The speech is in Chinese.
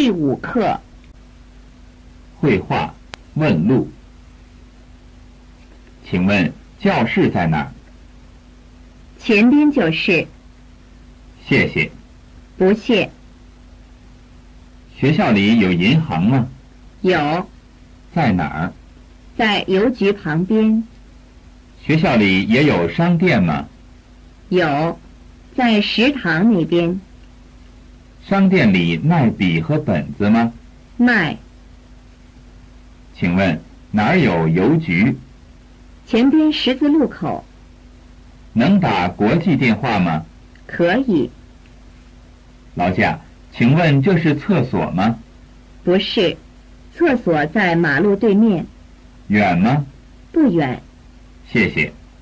第五课绘画问路。请问教室在哪儿？前边就是，谢谢。不谢。学校里有银行吗？有，在哪儿？在邮局旁边。学校里也有商店吗？有，在食堂那边商店里卖笔和本子吗？卖。请问哪儿有邮局？前边十字路口能打国际电话吗？可以，劳驾，请问这是厕所吗？不是。厕所在马路对面，远吗？不远。谢谢。